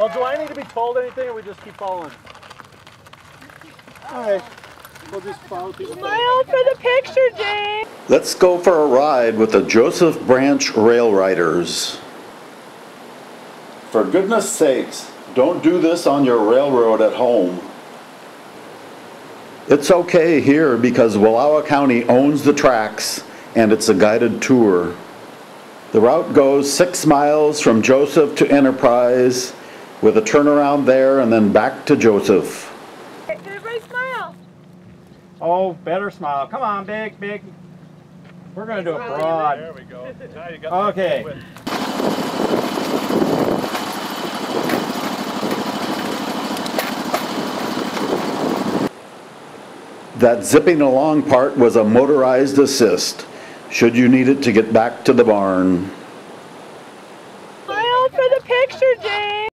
Well, do I need to be told anything or we just keep following? Alright, we'll just follow people. Smile for the picture, Jane. Let's go for a ride with the Joseph Branch Railriders. For goodness sakes, don't do this on your railroad at home. It's okay here because Wallowa County owns the tracks and it's a guided tour. The route goes six miles from Joseph to Enterprise with a turnaround there and then back to Joseph. Everybody smile. Oh, better smile. Come on, big, big. We're gonna do it broad. There we go. Now you got Okay. That zipping along part was a motorized assist, should you need it to get back to the barn. Smile for the picture, Jane.